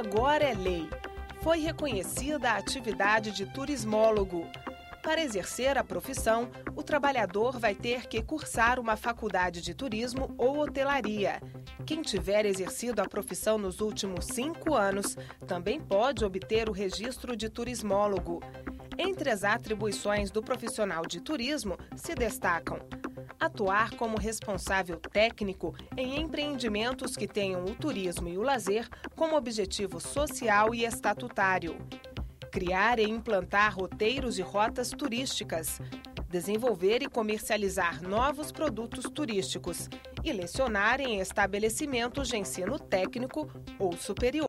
agora é lei. Foi reconhecida a atividade de turismólogo. Para exercer a profissão, o trabalhador vai ter que cursar uma faculdade de turismo ou hotelaria. Quem tiver exercido a profissão nos últimos cinco anos também pode obter o registro de turismólogo. Entre as atribuições do profissional de turismo se destacam atuar como responsável técnico em empreendimentos que tenham o turismo e o lazer como objetivo social e estatutário, criar e implantar roteiros e rotas turísticas, desenvolver e comercializar novos produtos turísticos. E lecionar em estabelecimentos de ensino técnico ou superior.